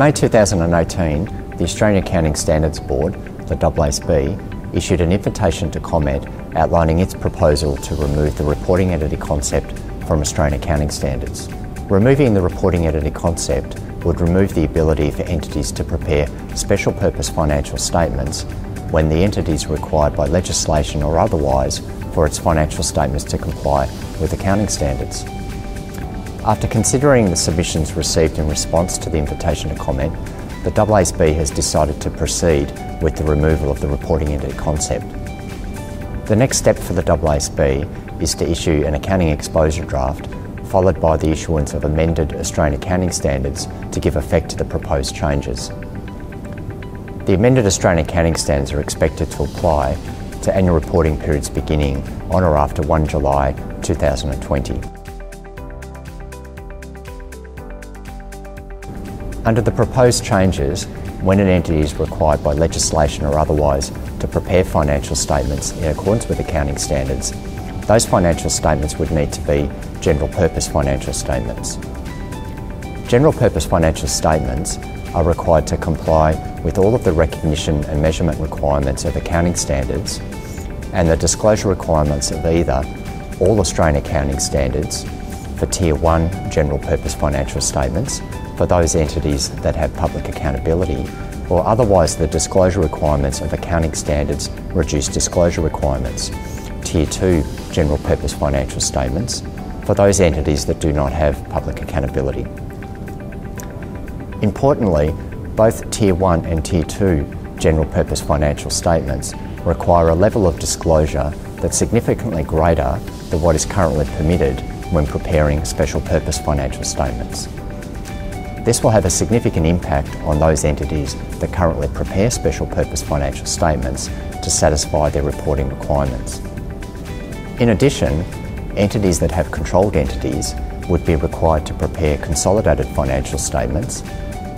May 2018, the Australian Accounting Standards Board, the AASB, issued an invitation to comment outlining its proposal to remove the reporting entity concept from Australian accounting standards. Removing the reporting entity concept would remove the ability for entities to prepare special purpose financial statements when the entity is required by legislation or otherwise for its financial statements to comply with accounting standards. After considering the submissions received in response to the invitation to comment, the AASB has decided to proceed with the removal of the reporting entity concept. The next step for the AASB is to issue an accounting exposure draft, followed by the issuance of amended Australian accounting standards to give effect to the proposed changes. The amended Australian accounting standards are expected to apply to annual reporting periods beginning on or after 1 July 2020. Under the proposed changes, when an entity is required by legislation or otherwise to prepare financial statements in accordance with accounting standards, those financial statements would need to be general purpose financial statements. General purpose financial statements are required to comply with all of the recognition and measurement requirements of accounting standards and the disclosure requirements of either all Australian accounting standards for Tier 1 general purpose financial statements for those entities that have public accountability, or otherwise the disclosure requirements of accounting standards reduced disclosure requirements, Tier 2 general purpose financial statements for those entities that do not have public accountability. Importantly, both Tier 1 and Tier 2 general purpose financial statements require a level of disclosure that's significantly greater than what is currently permitted when preparing special purpose financial statements. This will have a significant impact on those entities that currently prepare special purpose financial statements to satisfy their reporting requirements. In addition, entities that have controlled entities would be required to prepare consolidated financial statements,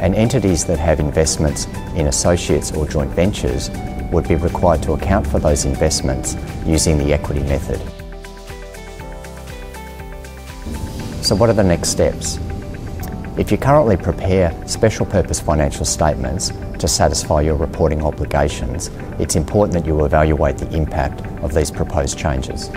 and entities that have investments in associates or joint ventures would be required to account for those investments using the equity method. So, what are the next steps? If you currently prepare special purpose financial statements to satisfy your reporting obligations, it's important that you evaluate the impact of these proposed changes.